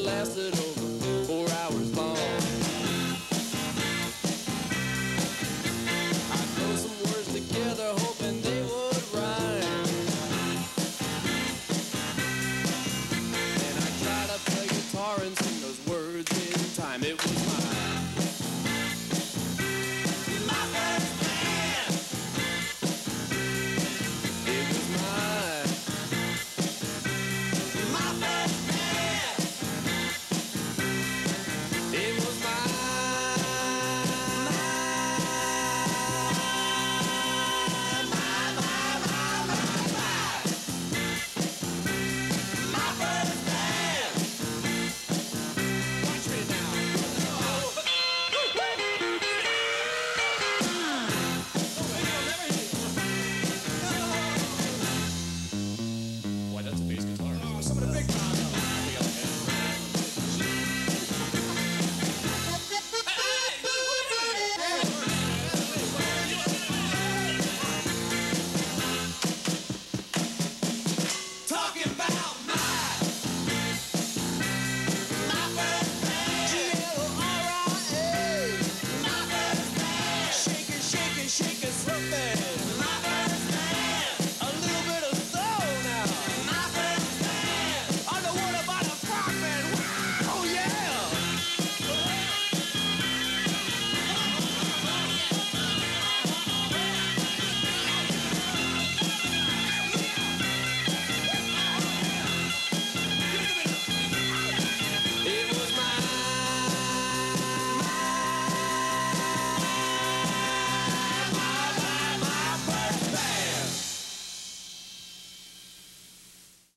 lasted over. man.